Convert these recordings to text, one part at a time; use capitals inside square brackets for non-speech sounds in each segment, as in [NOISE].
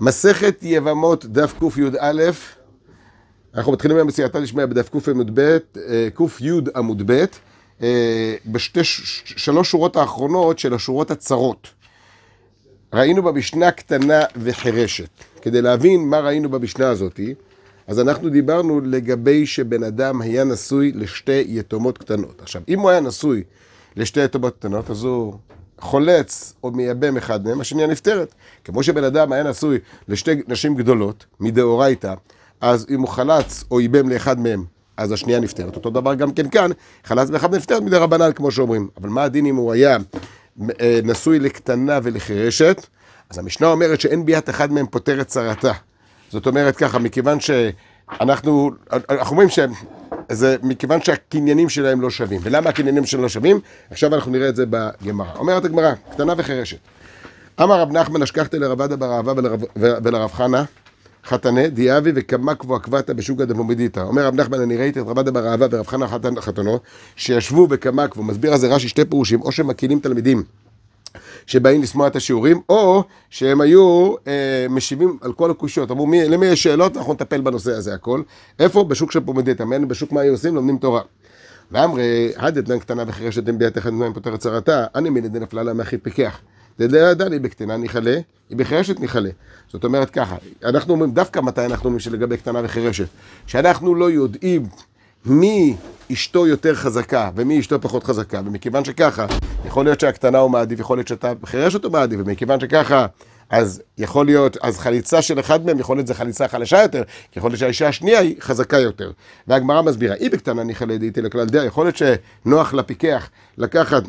מסכת יבמות דף קי"א, אנחנו מתחילים היום בסייעתא דשמיא בדף קע"ב, קי עמוד ב', בשתי, שלוש שורות האחרונות של השורות הצרות. ראינו במשנה קטנה וחירשת. כדי להבין מה ראינו במשנה הזאתי, אז אנחנו דיברנו לגבי שבן אדם היה נשוי לשתי יתומות קטנות. עכשיו, אם הוא היה נשוי לשתי יתומות קטנות, אז הוא חולץ או מייבם אחד מהם, השנייה נפטרת. כמו שבן אדם היה נשוי לשתי נשים גדולות, מדאורייתא, אז אם הוא חלץ או ייבם לאחד מהם, אז השנייה נפטרת. אותו דבר גם כן כאן, חלץ באחד נפטרת מדי רבנן, כמו שאומרים. אבל מה הדין אם הוא היה אה, נשוי לקטנה ולחירשת? אז המשנה אומרת שאין ביאת אחד מהם פותר את צרתה. זאת אומרת ככה, מכיוון שאנחנו, אנחנו אומרים שהם... זה מכיוון שהקניינים שלהם לא שווים. ולמה הקניינים שלהם לא שווים? עכשיו אנחנו נראה את זה בגמרא. אומרת הגמרא, קטנה וחירשת. אמר רב נחמן אשכחתי לרב עדה בר אהבה ולרב חנה, חתנה, דיאבי וקמה קבוע קבעתה בשוגה דמומידיתא. אומר רב נחמן, אני ראיתי את רב עדה בר אהבה ורב חנה חתנו, שישבו בקמה קבוע, מסביר על זה רש"י שתי פירושים, או שמקילים תלמידים. שבאים לשמוע את השיעורים, או שהם היו אה, משיבים על כל הקושיות. אמרו, מי, למי יש שאלות, אנחנו נטפל בנושא הזה הכל. איפה? בשוק של פומדיתא. מעניין בשוק מה היו עושים? לומדים תורה. ואמרי, הדתנן קטנה וחירשת דין ביאת אחד מהם פותר את צרתה, אני מינא דנפלה לה מאחי פיקח. דדא לי בקטנה ניחלה, היא בחירשת ניחלה. זאת אומרת ככה, אנחנו אומרים, דווקא מתי אנחנו אומרים שלגבי קטנה וחירשת? שאנחנו לא יודעים מי אשתו יותר חזקה ומי אשתו פחות חזקה, ומכיוון שככה, יכול להיות שהקטנה הוא מעדיף, יכול להיות שאתה חירש אותו מעדיף, ומכיוון שככה, אז יכול להיות, אז חליצה של אחד מהם יכול להיות זה חליצה חלשה יותר, יכול להיות שהאישה השנייה היא חזקה יותר. והגמרא מסבירה, היא בקטנה ניחא דעיתי לכלל דעה, יכול להיות שנוח לפיקח לקחת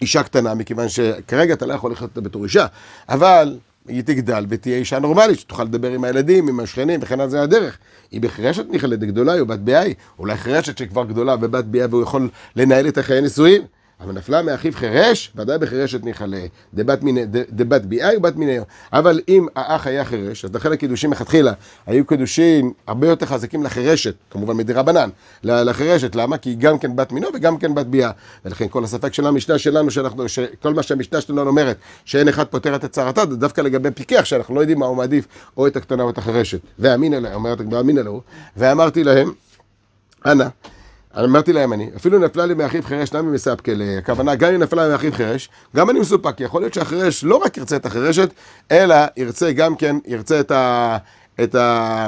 אישה קטנה, מכיוון שכרגע אתה לא יכול לחיות אותה בתור אישה, אבל היא תגדל ותהיה אישה נורמלית, שתוכל לדבר עם הילדים, עם השכנים וכן על זה הדרך. היא בחירשת מיכלת גדולה, היא בת ביאי, אולי חירשת שכבר גדולה ובת ביאה והוא יכול לנהל את החיי נישואין. אבל נפלה מאחיו חירש, ודאי בחירשת ניחלה, דבת ביאי ובת מיניה. אבל אם האח היה חירש, אז לכן הקידושים מלכתחילה היו קידושים הרבה יותר חזקים לחירשת, כמובן מדי רבנן, לחירשת, למה? כי היא גם כן בת מינו וגם כן בת ביאה. ולכן כל הספק של המשנה שלנו, שאנחנו, שכל מה שהמשנה שלנו אומרת, שאין אחד פותר את הצהרתה, זה דווקא לגבי פיקח, שאנחנו לא יודעים מה הוא מעדיף, או את הקטנה או את החירשת. ואמין אליה, אומרת הגמרא אלוהו, ואמרתי להם, אנא, אמרתי להם אני, אפילו נפלה לי מאחיו חירש, למה מספקל? הכוונה, גם אם נפלה לי מאחיו חירש, גם אני מסופק, כי יכול להיות שהחירש לא רק ירצה את החירשת, אלא ירצה גם כן, ירצה את, ה, את, ה,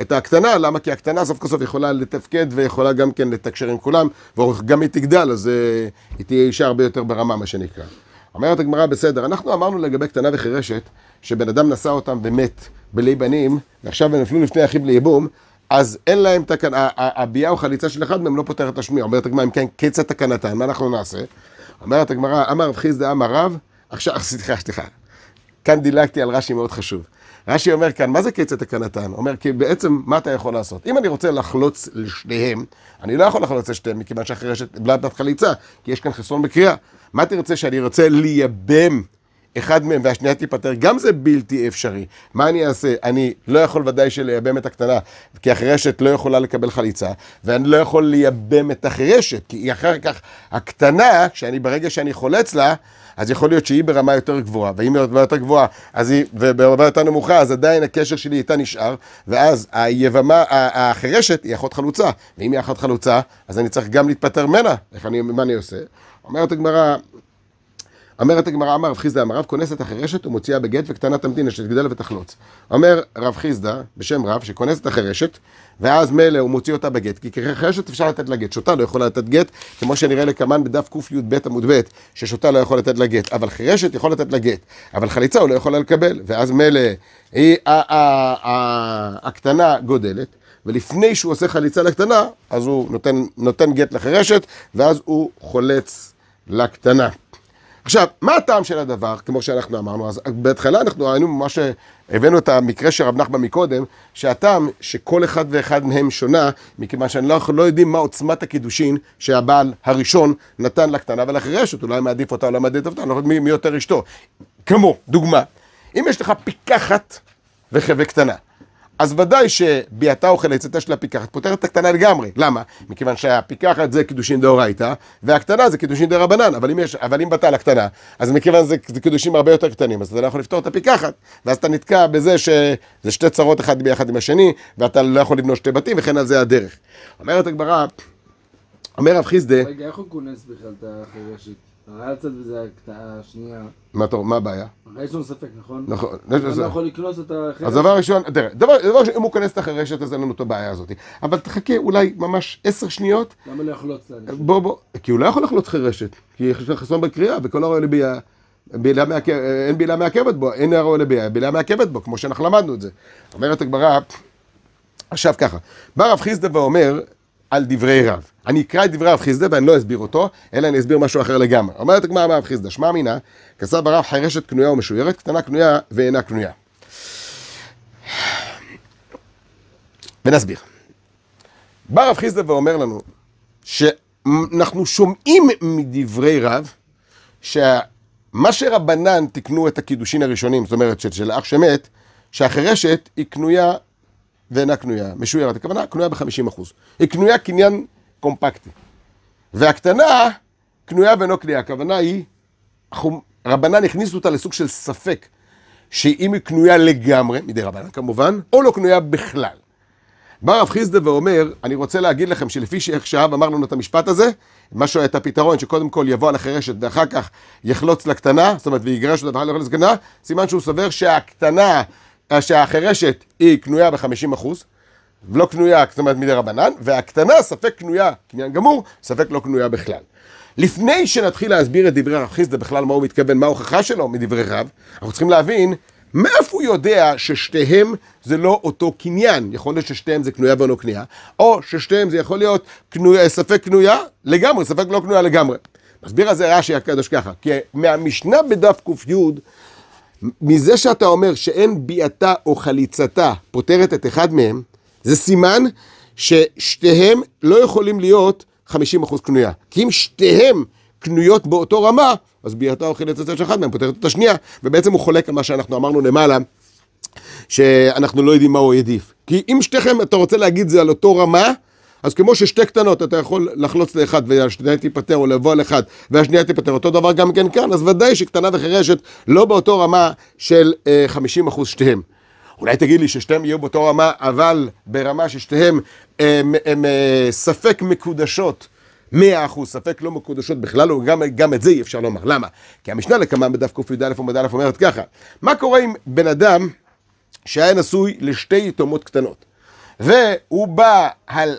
את הקטנה, למה? כי הקטנה סוף כל סוף יכולה לתפקד ויכולה גם כן לתקשר עם כולם, וגם היא תגדל, אז uh, היא תהיה אישה הרבה יותר ברמה, מה שנקרא. אומרת הגמרא, בסדר, אנחנו אמרנו לגבי קטנה וחירשת, שבן אדם נשא אותם ומת בלי בנים, ועכשיו הם נפלו לפני אחיו לייבום, אז אין להם תקנה, הביאה או חליצה של אחד מהם לא פותרת את השמיעה. אומרת הגמרא, אם כן, קץ התקנתן, מה אנחנו נעשה? אומרת הגמרא, אמר רב חיסדא אמר רב, עכשיו, [LAUGHS] סליחה, סליחה. כאן דילגתי על רש"י מאוד חשוב. רש"י אומר כאן, מה זה קץ התקנתן? אומר, כי בעצם, מה אתה יכול לעשות? אם אני רוצה לחלוץ לשניהם, אני לא יכול לחלוץ לשניהם, מכיוון שהחירשת בלעת חליצה, כי יש כאן חסרון בקריאה. מה תרצה שאני רוצה לייבם אחד מהם והשנייה תיפטר, גם זה בלתי אפשרי. מה אני אעשה? אני לא יכול ודאי שלייבם את הקטנה, כי החירשת לא יכולה לקבל חליצה, ואני לא יכול לייבם את החירשת, כי אחר כך הקטנה, שאני, ברגע שאני חולץ לה, אז יכול להיות שהיא ברמה יותר גבוהה, ואם היא ברמה יותר גבוהה, אז היא, וברמה יותר נמוכה, אז עדיין הקשר שלי איתה נשאר, ואז היבמה, החירשת היא אחות חלוצה, ואם היא אחות חלוצה, אז אני צריך גם להתפטר ממנה, איך אני, מה אני עושה? אומרת הגמרא, אומרת הגמרא, אמר רב חיסדא, אמר רב כונס את החירשת ומוציאה בגט וקטנה תמתין שתגדל ותחלוץ. אומר רב חיסדא, בשם רב, שכונס את החירשת, ואז מילא הוא מוציא אותה בגט, כי כחירשת אפשר לתת לה גט, שוטה לא יכולה לתת גט, כמו שנראה לקמן בדף קי"ב עמוד ב', ששוטה לא יכול לתת לה גט, אבל חירשת יכול לתת לה גט, אבל חליצה הוא לא יכול לקבל, ואז מילא היא, הקטנה גודלת, ולפני שהוא עושה חליצה לקטנה, אז הוא נותן, נותן גט לחירשת, ואז הוא חולץ לקטנה. עכשיו, מה הטעם של הדבר, כמו שאנחנו אמרנו? אז בהתחלה אנחנו ראינו מה שהבאנו את המקרה של רב נחמן מקודם, שהטעם שכל אחד ואחד מהם שונה, מכיוון שאנחנו לא, לא יודעים מה עוצמת הקידושין שהבעל הראשון נתן לקטנה ולחירשת, אולי מעדיף אותה, אולי מעדיף אותה, לא מי, יותר אשתו. כמו, דוגמה, אם יש לך פיקחת וקטנה, אז ודאי שביאתה או חלצתה של הפיקחת פותרת את הקטנה לגמרי. למה? מכיוון שהפיקחת זה קידושין דאורייתא, והקטנה זה קידושין דרבנן. אבל אם, יש, אבל אם בתל הקטנה, אז מכיוון שזה זה קידושים הרבה יותר קטנים, אז אתה לא יכול לפתור את הפיקחת, ואז אתה נתקע בזה שזה שתי צרות אחד ביחד עם השני, ואתה לא יכול לבנות שתי בתים, וכן על זה הדרך. אומרת הגמרא, אומר רב חיסדה, רגע, איך הוא כונס בכלל את החירשת? הרי היה לצאת בזה השנייה. מה אתה- מה הבעיה? יש לנו ספק, נכון? נכון. אתה לא יכול לקנוס את החירשת? אז דבר ראשון, תראה, דבר ראשון, אם הוא כנס את החירשת, אז אין לנו את הבעיה הזאת. אבל תחכה אולי ממש עשר שניות, למה לא יחלוץ לאנשים? בוא בוא, כי הוא לא יכול לחלוץ חירשת, כי יש לך חסון בקריאה, וכל לביאה, בעילה מעכב- אין בעילה מעכבת בו, אין הרואה לביאה, בעילה מעכבת בו, כמו שאנחנו למדנו את זה. אומרת הגמרא, עכשיו ככה, בא רב חיסדה ואומר על דברי רב. אני אקרא את דברי רב חיסדה ואני לא אסביר אותו, אלא אני אסביר משהו אחר לגמרי. אומרת הגמרא מה רב חיסדה, שמע אמינא, כסף הרב חירשת קנויה ומשוירת, קטנה קנויה ואינה קנויה. ונסביר. בא רב חיסדה ואומר לנו, שאנחנו שומעים מדברי רב, שמה שרבנן תיקנו את הקידושין הראשונים, זאת אומרת של, של האח שמת, שהחירשת היא קנויה ואינה קנויה, משוירת, הכוונה קנויה ב-50%. היא קנויה קניין קומפקטי. והקטנה קנויה ואינו קנויה, הכוונה היא, רבנן הכניסו אותה לסוג של ספק, שאם היא קנויה לגמרי, מדי רבנן כמובן, או לא קנויה בכלל. בא רב חיסדה ואומר, אני רוצה להגיד לכם שלפי שאיך שהאב אמר לנו את המשפט הזה, משהו את הפתרון שקודם כל יבוא על החירשת ואחר כך יחלוץ לקטנה, זאת אומרת ויגרש אותה ואחר כך לקטנה, סימן שהוא סובר שהקטנה, שהחירשת היא קנויה ב-50%, ולא קנויה, זאת אומרת מדי רבנן, והקטנה ספק קנויה, קניין גמור, ספק לא קנויה בכלל. לפני שנתחיל להסביר את דברי רב חיסדה בכלל מה הוא מתכוון, מה ההוכחה שלו מדברי רב, אנחנו צריכים להבין מאיפה הוא יודע ששתיהם זה לא אותו קניין? יכול להיות ששתיהם זה קנויה ולא קנייה, או ששתיהם זה יכול להיות קנויה, ספק קנויה לגמרי, ספק לא קנויה לגמרי. מסביר על זה רש"י הקדוש ככה, כי מהמשנה בדף ק"י, מזה שאתה אומר שאין ביאתה או חליצתה פותרת את אחד מהם, זה סימן ששתיהם לא יכולים להיות 50% קנויה. כי אם שתיהם קנויות באותו רמה, אז ביאתה או חליצתה של אחד מהם פותרת את השנייה, ובעצם הוא חולק על מה שאנחנו אמרנו למעלה, שאנחנו לא יודעים מה הוא העדיף. כי אם שתיכם, אתה רוצה להגיד זה על אותו רמה, אז כמו ששתי קטנות אתה יכול לחלוץ לאחד והשנייה תיפטר או לבוא על אחד והשנייה תיפטר, אותו דבר גם כן כאן, אז ודאי שקטנה וחירשת לא באותו רמה של אה, 50% שתיהם. אולי תגיד לי ששתיהם יהיו באותו רמה, אבל ברמה ששתיהם הם, הם, אה, ספק מקודשות. מאה אחוז, ספק לא מקודשות בכלל, או גם, את זה אי אפשר לומר. למה? כי המשנה לקמה בדף קי"א עמוד א' אומרת ככה, מה קורה עם בן אדם שהיה נשוי לשתי יתומות קטנות, והוא בא על.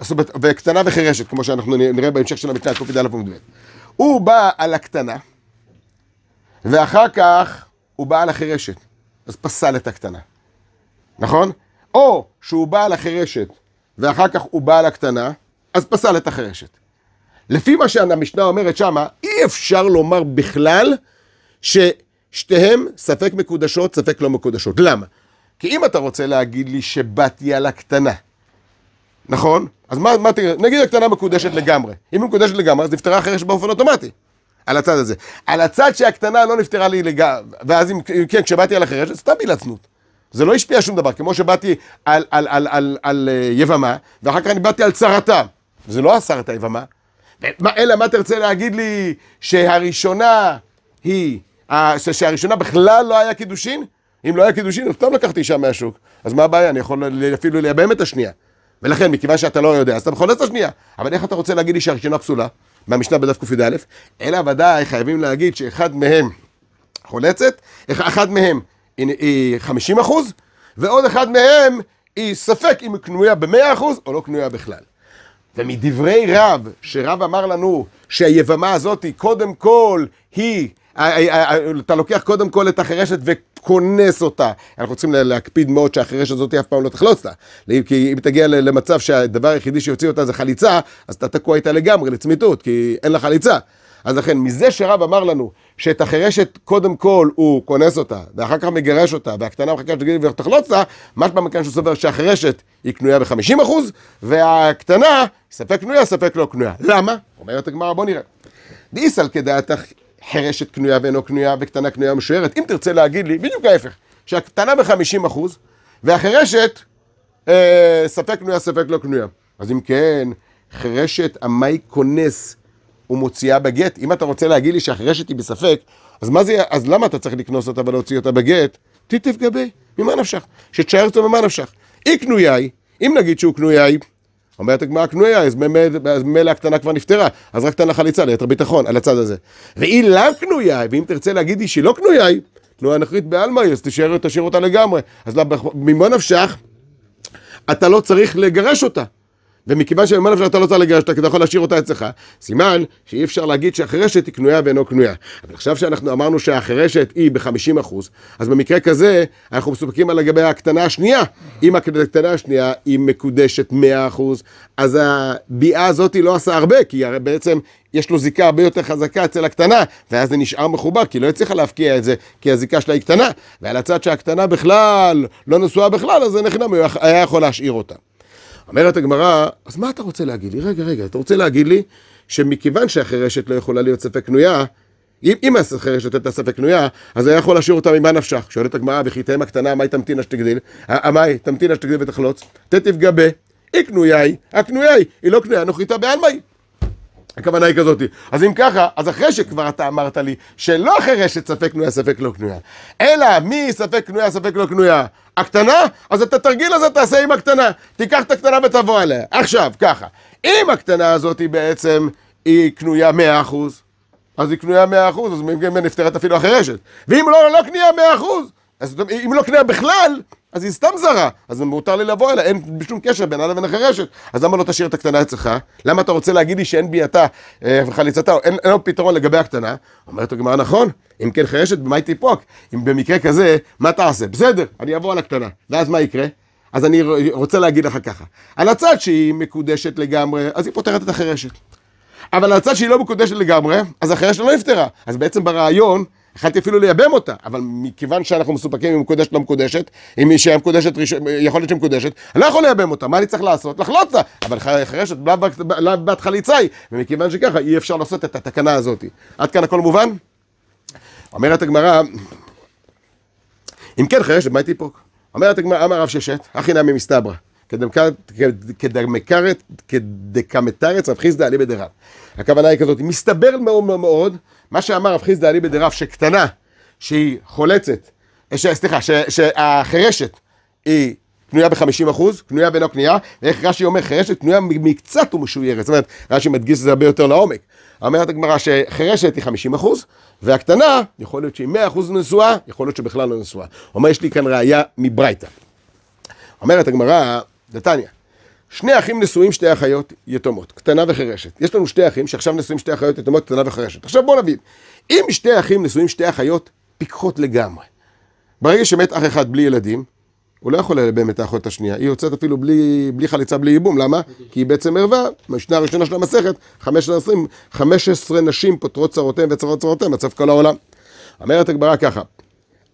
זאת אומרת, וקטנה וחירשת, כמו שאנחנו נראה בהמשך של המשנה קי"א עמוד ב', הוא בא על הקטנה, ואחר כך הוא בא על החירשת, אז פסל את הקטנה, נכון? או שהוא בא על החירשת, ואחר כך הוא בא על הקטנה, אז פסל את החירשת. לפי מה שהמשנה אומרת שמה, אי אפשר לומר בכלל ששתיהם ספק מקודשות, ספק לא מקודשות. למה? כי אם אתה רוצה להגיד לי שבאתי על הקטנה, נכון? אז מה, מה תראה, נגיד הקטנה מקודשת לגמרי. אם היא מקודשת לגמרי, אז נפטרה החירשת באופן אוטומטי. על הצד הזה. על הצד שהקטנה לא נפטרה לי לגמרי, ואז אם אם כן, כשבאתי על החירשת, סתם בלעצנות. זה לא השפיע שום דבר, כמו שבאתי על, על, על, על, על אה, יבמה, ואחר כך אני באתי על צרתה. זה לא אסר את היבמה. מה, אלא מה תרצה להגיד לי שהראשונה היא, שהראשונה בכלל לא היה קידושין? אם לא היה קידושין, אז סתם לקחתי אישה מהשוק. אז מה הבעיה? אני יכול אפילו לייבם את השנייה. ולכן, מכיוון שאתה לא יודע, אז אתה מחולץ את השנייה. אבל איך אתה רוצה להגיד לי שהראשונה פסולה? מהמשנה בדף ק"א? אלא ודאי חייבים להגיד שאחד מהם חולצת, אחד מהם היא 50 אחוז, ועוד אחד מהם היא ספק אם היא קנויה ב-100 אחוז או לא קנויה בכלל. ומדברי רב, שרב אמר לנו שהיבמה הזאת היא קודם כל היא, אתה לוקח קודם כל את החירשת וכונס אותה. אנחנו צריכים לה- להקפיד מאוד שהחירשת הזאת אף פעם לא תחלוץ לה. כי אם תגיע למצב שהדבר היחידי שיוציא אותה זה חליצה, אז אתה תקוע איתה לגמרי לצמיתות, כי אין לה חליצה. אז לכן, מזה שרב אמר לנו שאת החירשת קודם כל הוא כונס אותה, ואחר כך מגרש אותה, והקטנה מחכה שתגיד ותחלוץ לה, משמע מכאן שהוא סובר שהחירשת היא קנויה ב-50%, והקטנה, ספק קנויה, ספק לא קנויה. למה? אומרת הגמרא, בוא נראה. דאיסל כדעת חירשת קנויה ואינו קנויה, וקטנה קנויה ומשוערת. אם תרצה להגיד לי, בדיוק ההפך, שהקטנה ב-50% והחירשת, אה, ספק קנויה, ספק לא קנויה. אז אם כן, חירשת המאי כונס ומוציאה בגט. אם אתה רוצה להגיד לי שהחירשת היא בספק, אז זה, אז למה אתה צריך לקנוס אותה ולהוציא אותה בגט? תיטיב גבי, ממה נפשך? שתשאר אותו ממה נפשך? היא קנויה היא, אם נגיד שהוא קנויה היא, אומרת הגמרא קנויה, אז ממילא הקטנה כבר נפטרה, אז רק תן חליצה ליתר ביטחון על הצד הזה. והיא לאו קנויה, ואם תרצה להגיד לי שהיא לא קנויה היא, תנועה נחרית בעלמא, אז תשאר, תשאיר אותה לגמרי. אז ממה נפשך? אתה לא צריך לגרש אותה. ומכיוון שממה נפשך אתה לא צריך לגרש אותה, כי אתה יכול להשאיר אותה אצלך, סימן שאי אפשר להגיד שהחירשת היא קנויה ואינו קנויה. אבל עכשיו שאנחנו אמרנו שהחירשת היא ב-50%, אז במקרה כזה אנחנו מסופקים על לגבי הקטנה השנייה. אם הקטנה השנייה היא מקודשת 100%, אז הביאה הזאת לא עשה הרבה, כי הרי בעצם יש לו זיקה הרבה יותר חזקה אצל הקטנה, ואז זה נשאר מחובר, כי לא הצליחה להפקיע את זה, כי הזיקה שלה היא קטנה. ועל הצד שהקטנה בכלל לא נשואה בכלל, אז זה נחינם, היה יכול להשאיר אותה. אומרת הגמרא, אז מה אתה רוצה להגיד לי? רגע, רגע, אתה רוצה להגיד לי שמכיוון שהחירשת לא יכולה להיות ספק קנויה, אם, אם החירשת הייתה ספק קנויה, אז היה יכול להשאיר אותה ממה נפשך. שואלת הגמרא, וכי תאם הקטנה, מהי תמתינה שתגדיל? המאי, תמתינה שתגדיל ותחלוץ? תתפגע ב... היא קנויה היא, הקנויה היא, היא לא קנויה, נוכריתה בעלמא היא. הכוונה היא כזאתי. אז אם ככה, אז אחרי שכבר אתה אמרת לי שלא חירשת ספק קנויה, ספק לא קנויה, אלא מי ספק קנויה, ספק לא קנויה, הקטנה, אז את התרגיל הזה תעשה עם הקטנה. תיקח את הקטנה ותבוא עליה. עכשיו, ככה, אם הקטנה הזאת היא בעצם, היא קנויה 100%, אז היא קנויה 100%, אז נפטרת אפילו החירשת. ואם לא, לא קנויה 100%, אז אם לא קנויה בכלל, אז היא סתם זרה, אז מותר לי לבוא אליה, אין שום קשר בינה לבין החירשת. אז למה לא תשאיר את הקטנה אצלך? למה אתה רוצה להגיד לי שאין ביאתה אה, וחליצתה, אין, אין לו פתרון לגבי הקטנה? אומרת הגמרא, נכון, אם כן חירשת, במה היא תיפוק? אם במקרה כזה, מה תעשה? בסדר, אני אבוא על הקטנה, ואז מה יקרה? אז אני רוצה להגיד לך ככה, על הצד שהיא מקודשת לגמרי, אז היא פותרת את החירשת. אבל על הצד שהיא לא מקודשת לגמרי, אז החירשת לא נפתרה. אז בעצם ברעיון, יכלתי אפילו לייבם אותה, אבל מכיוון שאנחנו מסופקים אם מקודשת לא מקודשת, אם שהיה מקודשת, יכול להיות שהיא מקודשת, אני לא יכול לייבם אותה, מה אני צריך לעשות? לחלוץ אותה, אבל חרשת לאו בת חליצה היא, ומכיוון שככה אי אפשר לעשות את התקנה הזאת. עד כאן הכל מובן? אומרת הגמרא, אם כן חרשת, מה היא תיפוק? אומרת הגמרא, אמר רב ששת, הכי נמי מסתברא. כדקמתרץ רב חיסדא אליבא דרב. הכוונה היא כזאת, מסתבר מאוד מאוד מה שאמר רב חיסדא אליבא דרב שקטנה, שהיא חולצת, ש, סליחה, שהחירשת היא קנויה ב-50 אחוז, קנויה ולא קנייה, ואיך רש"י אומר חירשת קנויה מקצת ומשוירת, זאת אומרת, רש"י מדגיש את זה הרבה יותר לעומק. אומרת הגמרא שחירשת היא 50 אחוז, והקטנה, יכול להיות שהיא 100 אחוז נשואה, יכול להיות שבכלל לא נשואה. אומר, יש לי כאן ראייה מברייתא. אומרת הגמרא, נתניה, שני אחים נשואים שתי אחיות יתומות, קטנה וחירשת. יש לנו שתי אחים שעכשיו נשואים שתי אחיות יתומות, קטנה וחירשת. עכשיו בואו נבין, אם שתי אחים נשואים שתי אחיות פיקחות לגמרי, ברגע שמת אח אחד בלי ילדים, הוא לא יכול ללבם את האחות השנייה, היא יוצאת אפילו בלי, בלי חליצה, בלי ייבום, למה? כי היא בעצם ערווה, משנה הראשונה של המסכת, 15, 15 נשים פותרות צרותיהם וצרות צרותיהם, מצב כל העולם. אומרת הגמרא ככה,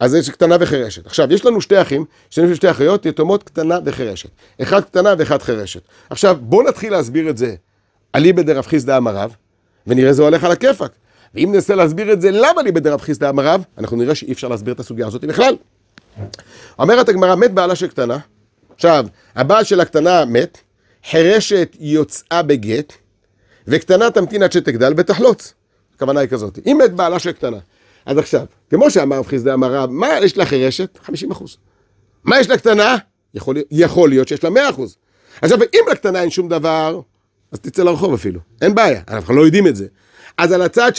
אז יש קטנה וחירשת. עכשיו, יש לנו שתי אחים, שני שתי אחיות, יתומות קטנה וחירשת. אחד קטנה ואחד חירשת. עכשיו, בואו נתחיל להסביר את זה. אליבא דרב חיסדא אמר רב, ונראה זה הולך על הכיפאק. ואם ננסה להסביר את זה למה אליבא דרב חיסדא אמר רב, אנחנו נראה שאי אפשר להסביר את הסוגיה הזאת בכלל. אומרת הגמרא, מת בעלה של קטנה. עכשיו, הבעל של הקטנה מת, חירשת יוצאה בגט, וקטנה תמתין עד שתגדל ותחלוץ. הכוונה היא כזאת. אם מת בעלה של קטנה, אז עכשיו, כמו שאמר רב חיסדא אמר רב, מה יש לה חירשת? 50 אחוז. מה יש לה קטנה? יכול, יכול להיות שיש לה 100 אחוז. עכשיו, אם לקטנה אין שום דבר, אז תצא לרחוב אפילו, אין בעיה, אנחנו לא יודעים את זה. אז על הצד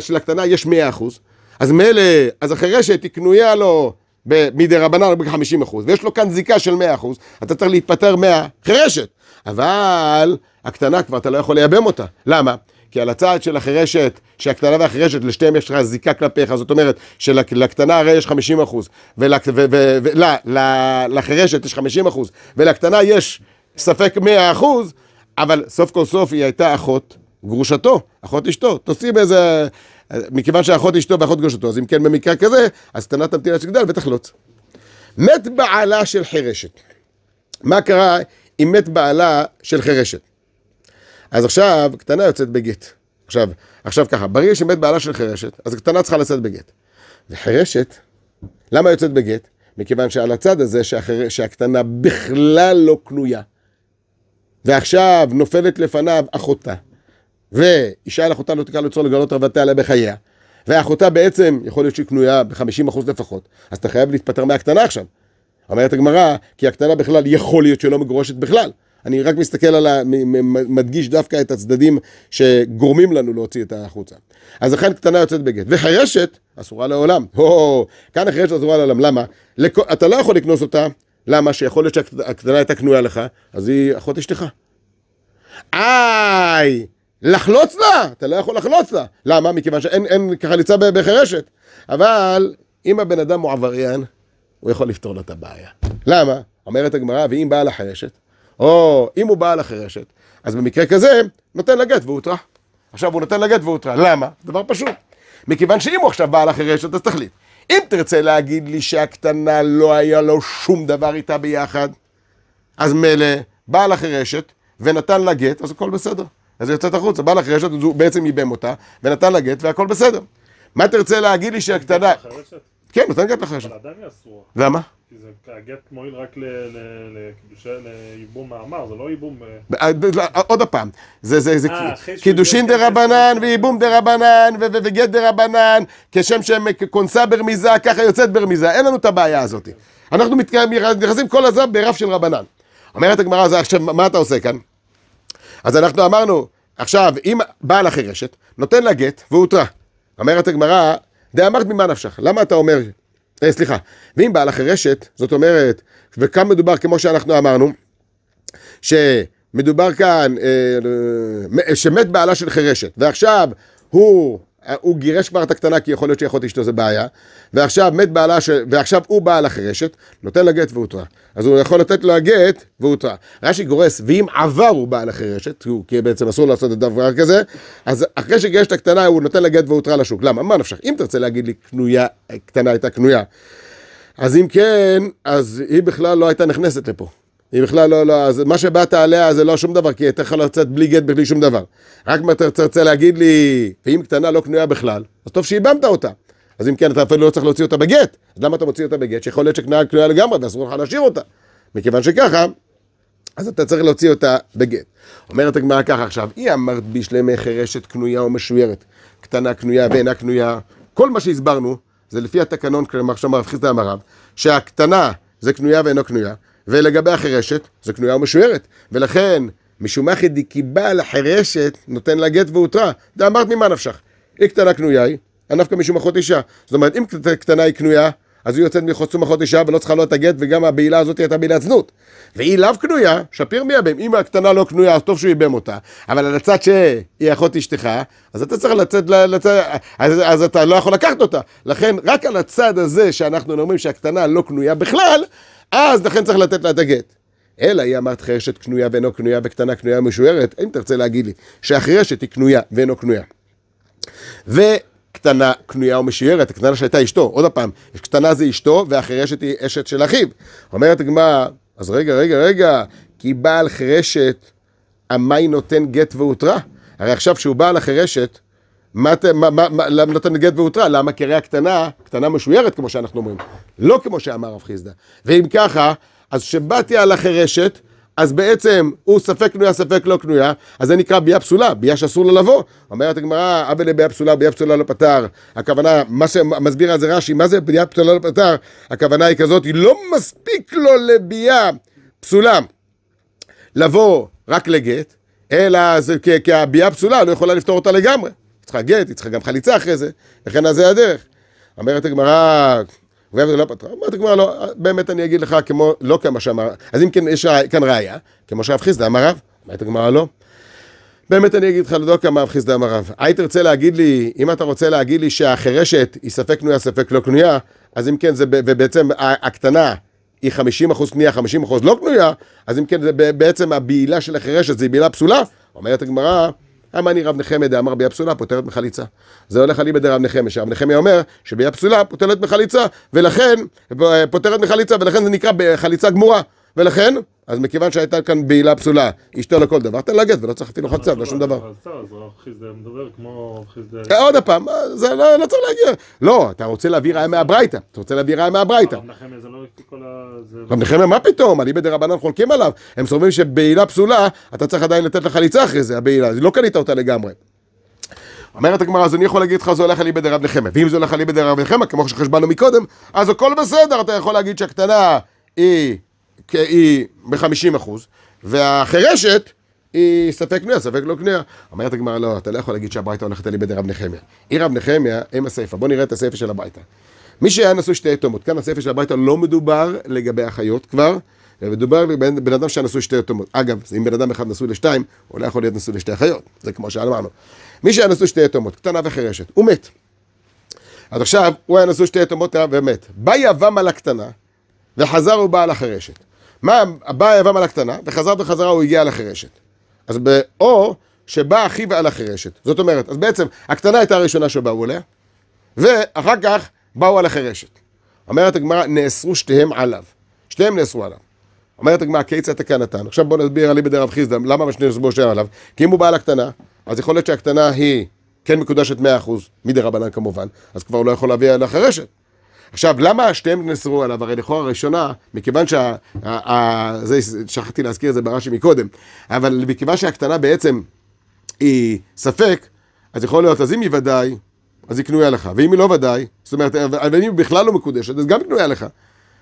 של הקטנה יש 100 אחוז, אז מילא, אז החירשת היא קנויה לו מדי רבנן ב-50 אחוז, ויש לו כאן זיקה של 100 אחוז, אתה צריך להתפטר מהחירשת. אבל הקטנה כבר אתה לא יכול לייבם אותה. למה? כי על הצד של החירשת, שהקטנה והחירשת, לשתיהם יש לך זיקה כלפיך, זאת אומרת שלקטנה הרי יש 50 אחוז, ולחירשת יש 50 אחוז, ולקטנה יש ספק 100 אחוז, אבל סוף כל סוף היא הייתה אחות גרושתו, אחות אשתו. תוסיף איזה... מכיוון שאחות אשתו ואחות גרושתו, אז אם כן במקרה כזה, אז קטנה תמתין עד שגדל ותחלוץ. מת בעלה של חירשת. מה קרה אם מת בעלה של חירשת? אז עכשיו, קטנה יוצאת בגט. עכשיו, עכשיו ככה, ברגע שמת בעלה של חירשת, אז קטנה צריכה לצאת בגט. וחירשת, למה יוצאת בגט? מכיוון שעל הצד הזה שהחר... שהקטנה בכלל לא קנויה. ועכשיו נופלת לפניו אחותה, ואישה אל אחותה לא תקרא לצור לגלות רבתה עליה בחייה, ואחותה בעצם, יכול להיות שהיא קנויה ב-50% לפחות, אז אתה חייב להתפטר מהקטנה עכשיו. אומרת הגמרא, כי הקטנה בכלל יכול להיות שלא מגורשת בכלל. אני רק מסתכל על ה... מדגיש דווקא את הצדדים שגורמים לנו להוציא את החוצה. אז לכן קטנה יוצאת בגט. וחירשת, אסורה לעולם. הו, כאן החירשת אסורה לעולם. למה? לכ... אתה לא יכול לקנוס אותה. למה? שיכול להיות שהקטנה הייתה קנויה לך, אז היא אחות אשתך. איי! לחלוץ לה! אתה לא יכול לחלוץ לה. למה? מכיוון שאין אין חליצה ב- בחירשת. אבל אם הבן אדם הוא עבריין, הוא יכול לפתור לו את הבעיה. למה? אומרת הגמרא, ואם בעל החירשת, או אם הוא בעל החירשת, אז במקרה כזה, נותן לה גט והותרה. עכשיו הוא נותן לה גט והותרה. למה? דבר פשוט. מכיוון שאם הוא עכשיו בעל החירשת, אז תחליט. אם תרצה להגיד לי שהקטנה לא היה לו שום דבר איתה ביחד, אז מילא, בעל החירשת, ונתן לה גט, אז הכל בסדר. אז היא יוצאת החוצה, בעל החירשת, הוא בעצם ייבם אותה, ונתן לה גט, והכל בסדר. מה תרצה להגיד לי שהקטנה... כן, נותן גט לחירשת. אבל עדיין היא אסורה. למה? כי זה הגט מועיל רק לייבום מאמר, זה לא ייבום... אה, עוד פעם, זה, זה, זה אה, אחרי שהוא קידושין יודע- דרבנן וייבום דרבנן ו- ו- וגט דרבנן, כשם שהם כונסה ברמיזה, ככה יוצאת ברמיזה, אין לנו את הבעיה הזאת. אנחנו נכנסים כל הזמן ברף של רבנן. אומרת הגמרא, זה עכשיו, מה אתה עושה כאן? אז אנחנו אמרנו, עכשיו, אם בעל החירשת, נותן לה גט והותרה. אומרת הגמרא, דאמרת ממה נפשך, למה אתה אומר, אה, סליחה, ואם בעל החירשת, זאת אומרת, וכאן מדובר כמו שאנחנו אמרנו, שמדובר כאן, אה, שמת בעלה של חירשת, ועכשיו הוא, הוא גירש כבר את הקטנה כי יכול להיות שאחות אשתו זה בעיה, ועכשיו מת בעלה של, ועכשיו הוא בעל החירשת, נותן לה גט והותרה. אז הוא יכול לתת לו הגט והותרה. רש"י גורס, ואם עבר הוא בעל החירשת, הוא- כי בעצם אסור לעשות את דבר כזה, אז אחרי שגירש את הקטנה הוא נותן לה גט והותרה לשוק. למה? מה נפשך? אם תרצה להגיד לי קנויה, קטנה הייתה קנויה. אז אם כן, אז היא בכלל לא הייתה נכנסת לפה. היא בכלל לא, לא, אז מה שבאת עליה זה לא שום דבר, כי היא הייתה יכולה לצאת בלי גט, בלי שום דבר. רק מה אתה תרצה להגיד לי, ואם קטנה לא קנויה בכלל, אז טוב שאיבמת אותה. אז אם כן, אתה אפילו לא צריך להוציא אותה בגט. אז למה אתה מוציא אותה בגט? שיכול להיות שקנויה קנויה לגמרי, ואסור לך להשאיר אותה. מכיוון שככה, אז אתה צריך להוציא אותה בגט. אומרת הגמרא ככה עכשיו, היא אמרת בשלמי חירשת קנויה או משוירת, קטנה קנויה ואינה קנויה, כל מה שהסברנו, זה לפי התקנון, כלומר עכשיו מרב חיסדא אמר רב, שהקטנה זה קנויה ואינו קנויה, ולגבי החירשת זה קנויה ומשוירת. ולכן, משום מה חידי כי בעל החירשת נותן לה גט והותרה. ואמרת ממה נפשך? היא קטנה קנויה היא, הנפקא משום אחות אישה. זאת אומרת, אם קט- קטנה היא קנויה, אז היא יוצאת מחוצום אחות אישה ולא צריכה לו את הגט, וגם הבעילה הזאת הייתה בעילת זנות. והיא לאו קנויה, שפיר מייבם. אם הקטנה לא קנויה, אז טוב שהוא ייבם אותה. אבל על הצד שהיא אחות אשתך, אז אתה צריך לצאת, לצאת אז, אז אתה לא יכול לקחת אותה. לכן, רק על הצד הזה שאנחנו אומרים שהקטנה לא קנויה בכלל, אז לכן צריך לתת לה את הגט. אלא היא אמרת חירשת קנויה ואינו קנויה וקטנה קנויה ומשוערת, אם תרצה להגיד לי שהחירשת היא קנויה ואינו קנויה. וקטנה קנויה ומשוירת, הקטנה שהייתה אשתו, עוד פעם, קטנה זה אשתו והחירשת היא אשת של אחיו. אומרת הגמרא, אז רגע, רגע, רגע, כי בעל חירשת, עמי נותן גט והותרה? הרי עכשיו כשהוא בעל החירשת, מה, מה, מה, מה, למה נותן גט והותרה? למה? כי הרי הקטנה, קטנה משוירת כמו שאנחנו אומרים, לא כמו שאמר רב חיסדא. ואם ככה, אז כשבאתי על החירשת, אז בעצם הוא ספק קנויה, ספק לא קנויה, אז זה נקרא ביאה פסולה, ביאה שאסור לו לבוא. אומרת הגמרא, עוול לביאה פסולה, ביאה פסולה לא פתר. הכוונה, מה שמסביר על זה רש"י, מה זה ביאה פסולה לא פתר? הכוונה היא כזאת, היא לא מספיק לו לביאה פסולה. לבוא רק לגט, אלא כי, הביאה פסולה לא יכולה לפתור אותה לגמרי. צריכה גט, היא צריכה גם חליצה אחרי זה, וכן אז זה הדרך. אומרת הגמרא, ובאמת לא פתרה, אומרת הגמרא, לא, באמת אני אגיד לך כמו, לא כמו שאמר, אז אם כן יש כאן ראיה, כמו שהרב חיסדא אמר רב, אומרת הגמרא לא. באמת אני אגיד לך לא כמה רב חיסדא אמר רב. היית תרצה להגיד לי, אם אתה רוצה להגיד לי שהחירשת היא ספק קנויה, ספק לא קנויה, אז אם כן, זה, ובעצם הקטנה היא 50% קנויה, 50% לא קנויה, אז אם כן, זה בעצם הבעילה של החירשת, זה בעילה פסולה. אומרת הגמרא, אמר אני רב נחמיה דאמר ביאה פסולה, פותרת מחליצה. זה הולך אליבא דרב נחמיה, שרב נחמיה אומר שביאה פסולה פותרת מחליצה, ולכן, פותרת מחליצה, ולכן זה נקרא בחליצה גמורה. ולכן, אז מכיוון שהייתה כאן בעילה פסולה, אשתו לכל דבר, תן לה גט ולא צריך אפילו חצר, לא שום דבר. אה, עוד פעם, אה, זה לא לא צריך להגיע. לא, אתה רוצה להביא ראיה מהברייתא. אתה רוצה להביא ראיה מהברייתא. לא רב נחמיה, מה פתאום? אליבא דרבנן חולקים עליו. הם סוברים שבעילה פסולה, אתה צריך עדיין לתת לחליצה אחרי זה, הבעילה. לא קנית אותה לגמרי. אומרת הגמרא, אז אני יכול להגיד לך, זה הולך אליבא דרב נחמיה. ואם זה הולך אליבא דרב נחמיה, כמו שחשבנו מקודם, אז הכל בסדר, אתה יכול להגיד שהקטנה היא, היא ב-50 אחוז, והחירשת היא ספק קנויה, ספק לא קנויה. אומרת הגמרא, לא, אתה לא יכול להגיד שהברייתא הולכת אליבא דרב נחמיה. היא רב נחמיה, הם הסיפא. בוא נראה את הסיפא של הברייתא. מי שהיה נשוי שתי יתומות, כאן הספר של הברייתא לא מדובר לגבי אחיות כבר, מדובר בבן בן אדם שהיה נשוי שתי יתומות. אגב, אם בן אדם אחד נשוי לשתיים, הוא לא יכול להיות נשוי לשתי אחיות, זה כמו שאמרנו. מי שהיה נשוי שתי יתומות, קטנה וחירשת, הוא מת. אז עכשיו, הוא היה נשוי שתי יתומות ומת. בא יבם על הקטנה, וחזר הוא בא על החירשת. מה, בא יבם על הקטנה, וחזר בחזרה הוא הגיע על החירשת. אז. או שבא אחיו על החירשת. זאת אומרת, אז בעצם, הקטנה הייתה הראשונה שבאו אליה, ואחר כך באו על החירשת. אומרת הגמרא, נאסרו שתיהם עליו. שתיהם נאסרו עליו. אומרת הגמרא, כיצד תקנתן? עכשיו בואו נסביר על בדרב חיסדא, למה נאסרו שתיהם עליו? כי אם הוא בעל הקטנה, אז יכול להיות שהקטנה היא כן מקודשת 100% מדי רבנן כמובן, אז כבר לא יכול להביא על החירשת. עכשיו, למה שתיהם נאסרו עליו? הרי לכאורה הראשונה, מכיוון שה... ה- ה- זה, שכחתי להזכיר את זה ברש"י מקודם, אבל מכיוון שהקטנה בעצם היא ספק, אז יכול להיות, אז אם היא ודאי, אז היא קנויה לך, ואם היא לא ודאי, זאת אומרת, אבל אם היא בכלל לא מקודשת, אז גם קנויה לך.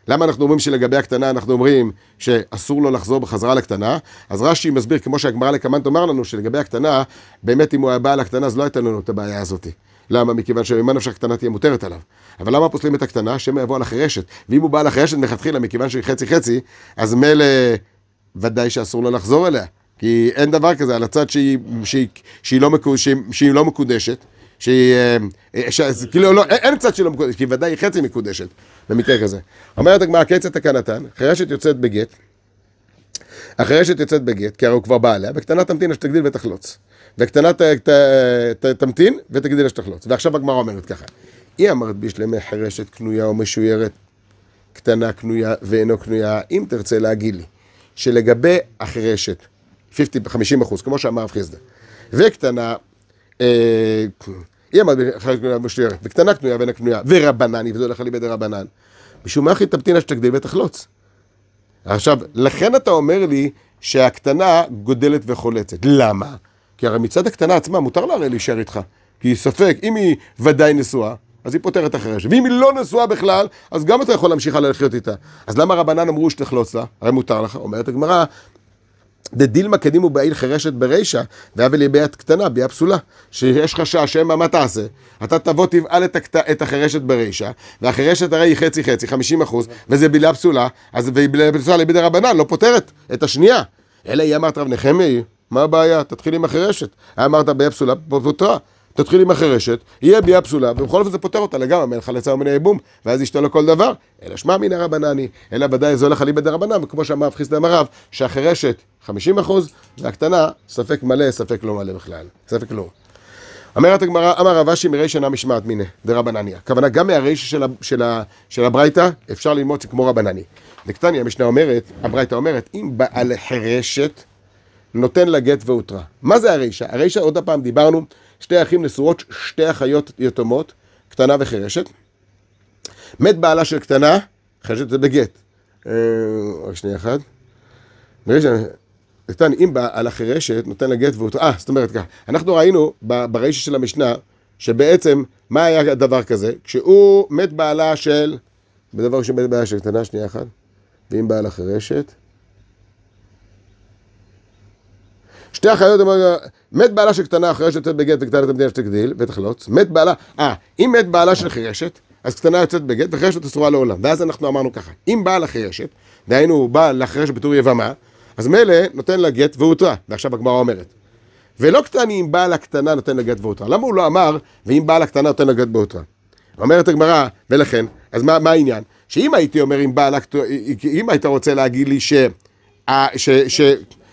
למה אנחנו אומרים שלגבי הקטנה אנחנו אומרים שאסור לו לחזור בחזרה לקטנה? אז רש"י מסביר, כמו שהגמרא לקמאן תאמר לנו, שלגבי הקטנה, באמת אם הוא היה בעל הקטנה, אז לא הייתה לנו את הבעיה הזאת. למה? מכיוון שממה נפשך הקטנה תהיה מותרת עליו. אבל למה פוסלים את הקטנה? שמא יבוא על החירשת. ואם הוא בא על החירשת מלכתחילה, מכיוון שהיא חצי חצי, אז מילא ודאי שאסור לו לחזור אליה. כי אין דבר כזה על הצד שהיא, שהיא, שהיא, לא, מקו, שהיא, שהיא לא מקודשת. שהיא, אה, אה, ש, אז כאילו לא, אין, אין צד שהיא לא מקודשת, כי ודאי היא חצי מקודשת במקרה כזה. אומרת הגמרא, קצת תקנתן, חירשת יוצאת בגט, החירשת יוצאת בגט, כי הרי הוא כבר בא עליה, וקטנה תמתין עד שתגדיל ותחלוץ. וקטנה ת, ת, ת, תמתין ותגדיל עד שתחלוץ. ועכשיו הגמרא אומרת ככה, היא אמרת בשלמי חירשת קנויה או משוירת, קטנה קנויה ואינו קנויה, אם תרצה להגיד לי שלגבי החירשת, 50, 50 אחוז, כמו שאמר רב חיסדא, וקטנה, אה, היא אמרת בחירשת קנויה ומשוירת, וקטנה קנויה ואינה קנויה, ורבנן, יבדו לך לי בידי רבנן, משום מה אחי תמתין עד שתגדיל ותחלוץ. עכשיו, לכן אתה אומר לי שהקטנה גודלת וחולצת. למה? כי הרי מצד הקטנה עצמה מותר לה הרי להישאר איתך. כי ספק, אם היא ודאי נשואה, אז היא פותרת אחרי ואם היא לא נשואה בכלל, אז גם אתה יכול להמשיך הלאה לחיות איתה. אז למה רבנן אמרו שתחלוץ לה? הרי מותר לך, אומרת הגמרא, דדילמה קדימו בעיל חירשת ברישא, והבל יביעת קטנה, ביאה פסולה. שיש חשש שמא מה תעשה? אתה תבוא תבעל את, הקט... את החירשת ברישא, והחירשת הרי היא חצי חצי, 50 אחוז, וזה בילה פסולה, אז והיא בילה פסולה לבידי רבנן, לא פותרת את השנייה. אלא היא אמרת רב נחמי, מה הבעיה? תתחיל עם החירשת. אמרת ביאה פסולה, פותרה. תתחיל עם החירשת, יהיה ביאה פסולה, ובכל אופן זה פותר אותה לגמרי, מלך חלצה ומן היבום, ואז ישתו לו כל דבר. אלא שמע מן הרבנני, אלא ודאי זה הולך אליבא דרבנן, וכמו שאמר רב חיסדא אמר רב, שהחירשת 50 אחוז, והקטנה ספק מלא, ספק לא מלא בכלל, ספק לא. אומרת הגמרא, אמר רב אשי מרי שנה משמעת מיניה, דרבנניה. הכוונה, גם מהרישא של, של, של הברייתא, אפשר ללמוד כמו רבנני. דקטניה, המשנה אומרת, הברייתא אומרת, אם בעל חירשת נותן לה גט והותרה. מה זה הרישא? הרישא, עוד פעם דיברנו, שתי אחים נשואות, שתי אחיות יתומות, קטנה וחירשת. מת בעלה של קטנה, חירשת זה בגט. אה, רק שנייה אחת. קטן, אם בעל החירשת נותן לה גט והותרה, אה, זאת אומרת ככה, אנחנו ראינו ב- ברישא של המשנה, שבעצם, מה היה הדבר כזה? כשהוא מת בעלה של, בדבר ראשון בעלה של קטנה, שנייה אחת, ואם בעל החירשת, שתי אחיות, מת בעלה של קטנה אחרי שיוצאת בגט וקטנה את המדינה שתגדיל ותחלוץ, מת בעלה, אה, אם מת בעלה של חירשת, אז קטנה יוצאת בגט וחירשת אסורה לעולם. ואז אנחנו אמרנו ככה, אם בעל החירשת, דהיינו הוא בא לחירשת בתור יבמה, אז מילא נותן לה גט והותרה, ועכשיו הגמרא אומרת. ולא קטני אם בעל הקטנה נותן לה גט והותרה. למה הוא לא אמר, ואם בעל הקטנה נותן לה גט והותרה? אומרת הגמרא, ולכן, אז מה, מה העניין? שאם הייתי אומר אם בעל הקטנה, אם היית רוצה להגיד לי ש... ש, ש,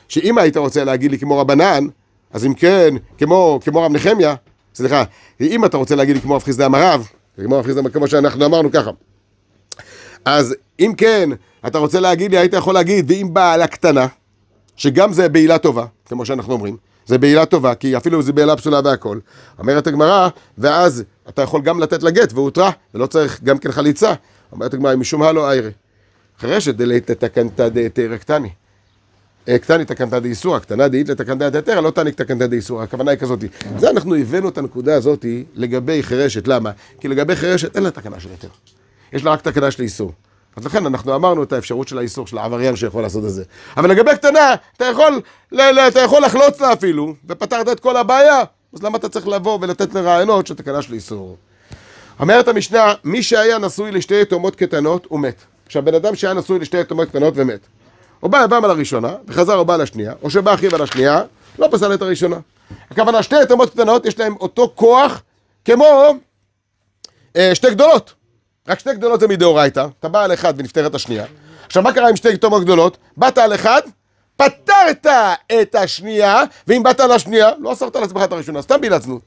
שאם היית רוצה להגיד לי כמו רבנן, אז אם כן, כמו, כמו רב נחמיה, סליחה, אם אתה רוצה להגיד לי כמו רב חיסדא אמר רב, כמו רב חיסדא, כמו שאנחנו אמרנו ככה, אז אם כן, אתה רוצה להגיד לי, היית יכול להגיד, ואם בעלה קטנה, שגם זה בעילה טובה, כמו שאנחנו אומרים, זה בעילה טובה, כי אפילו זה בעילה פסולה והכל. אומרת הגמרא, ואז אתה יכול גם לתת לה גט והותרה, ולא צריך גם כן חליצה. אומרת הגמרא, משום הלא איירה. חרשת דלית תקנתא דהיתרא קטני. אה, קטני תקנתא דאיסורא, קטנה דאית לתקנתא דהיתרא, לא תעניק תקנתא דאיסורא, הכוונה היא כזאת. זה אנחנו הבאנו את הנקודה הזאת לגבי חרשת, למה? כי לגבי חרשת אין לה תקנה של היתר. יש לה רק תקנה של איסור. אז לכן אנחנו אמרנו את האפשרות של האיסור של העבריין שיכול לעשות את זה. אבל לגבי קטנה, אתה יכול, אתה יכול לחלוץ לה אפילו, ופתרת את כל הבעיה, אז למה אתה צריך לבוא ולתת לרעיונות של תקנה של איסור? אומרת המשנה, מי שהיה נשוי לשתי יתומות קטנות, הוא מת. עכשיו, בן אדם שהיה נשוי לשתי יתומות קטנות ומת. או בא יבם על הראשונה, וחזר או בא על השנייה, או שבא אחיו על השנייה, לא פסל את הראשונה. הכוונה, שתי יתומות קטנות, יש להם אותו כוח כמו אה, שתי גדולות. רק שתי גדולות זה מדאורייתא, אתה בא על אחד ונפטרת השנייה. עכשיו, מה קרה עם שתי יתומות גדולות? באת על אחד, פתרת את השנייה, ואם באת על השנייה, לא אסרת לעצמך את הראשונה, סתם בילת זנות.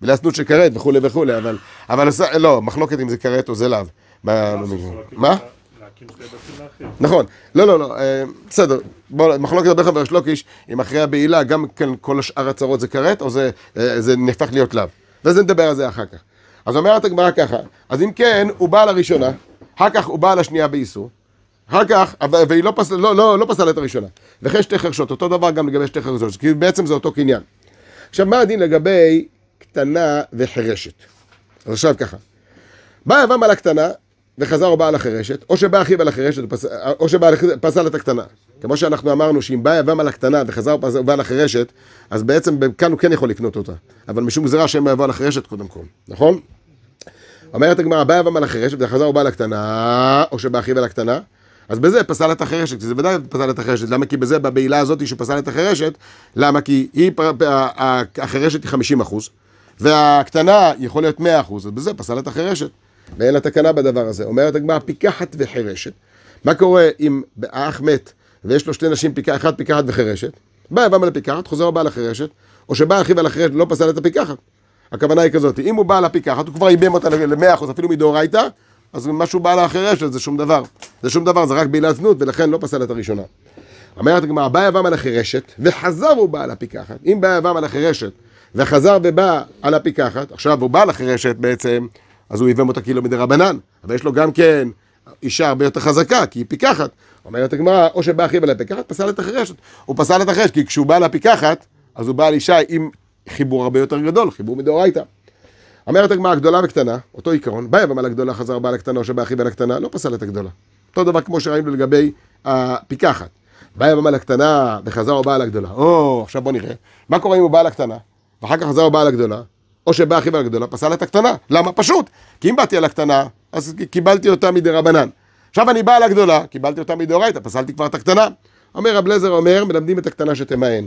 בילת זנות של כרת וכולי וכולי, אבל, אבל לא, מחלוקת אם זה כרת או זה לאו. מה? נכון, לא, לא, לא, אה, בסדר, בוא, מחלוקת רבי חבר שלוקיש, אם אחרי הבעילה גם כן כל השאר הצרות זה כרת, או זה, אה, זה נהפך להיות לאו. ואז נדבר על זה אחר כך. אז אומרת הגמרא ככה, אז אם כן, הוא בא לראשונה, אחר כך הוא בא לשנייה באיסור, אחר כך, והיא לא, פסל, לא, לא, לא פסלה את הראשונה. וכן שתי חרשות, אותו דבר גם לגבי שתי חרשות, כי בעצם זה אותו קניין. עכשיו, מה הדין לגבי קטנה וחירשת? אז עכשיו ככה, בא יבם על הקטנה, וחזר ובא על החירשת, או שבא אחיו על החירשת, או שבא פסל את הקטנה. כמו שאנחנו אמרנו, שאם בא יבם על הקטנה וחזר ובא על החירשת, אז בעצם כאן הוא כן יכול לקנות אותה. אבל משום גזירה שהם יבוא על החירשת קודם כל, נכון? אומרת הגמרא, בא יבם על החירשת וחזר ובא על הקטנה, או שבא אחיו על הקטנה, אז בזה פסל את החירשת, כי זה ודאי פסל את החירשת. למה? כי בזה, בבעילה הזאת שפסל את החירשת, למה? כי היא, החירשת היא 50 אחוז, והקטנה יכול להיות 100 אחוז, אז בזה פסל את החירשת. ואין לה תקנה בדבר הזה. אומרת הגמרא, פיקחת וחירשת. מה קורה אם האח מת ויש לו שתי נשים, פיק... אחת פיקחת וחירשת? בא יבם על הפיקחת, חוזר ובא לחירשת, או שבא אחיו על החירשת ולא פסל את הפיקחת. הכוונה היא כזאת, אם הוא בא לפיקחת, הוא כבר איבם אותה ל-100%, אפילו מדאורייתא, אז מה שהוא בא לחירשת זה שום דבר. זה שום דבר, זה רק בעילת זנות, ולכן לא פסל את הראשונה. אומרת הגמרא, בא יבם על החירשת, וחזר הוא בא על הפיקחת. אם בא יבם על החירשת, וחזר ובא על הפיקחת, עכשיו הוא בא לחירשת בעצם, אז הוא ייבם אותה כאילו מדי רבנן, אבל יש לו גם כן אישה הרבה יותר חזקה, כי היא פיקחת. אומרת הגמרא, או שבא אחיו אל הפיקחת, פסל את החרשת. הוא פסל את החרשת, כי כשהוא בא לפיקחת, אז הוא בא על אישה עם חיבור הרבה יותר גדול, חיבור מדאורייתא. אומרת הגמרא, גדולה וקטנה, אותו עיקרון, בא יבם על הגדולה, חזר בא לקטנה, או שבא אחיו אל הקטנה, לא פסל את הגדולה. אותו דבר כמו שראינו לגבי הפיקחת. בא יבם על הקטנה, וחזר או בא על הגדולה. או, עכשיו בוא נראה. מה קורה אם הוא בא על הקטנה, ואחר כך חזר או בא על הגדולה, או שבא אחיו על הגדולה, פסל את הקטנה. למה? פשוט. כי אם באתי על הקטנה, אז קיבלתי אותה מדי רבנן. עכשיו אני בא על הגדולה, קיבלתי אותה מדאורייתא, פסלתי כבר את הקטנה. אומר רב לזר אומר, מלמדים את הקטנה שתמאן.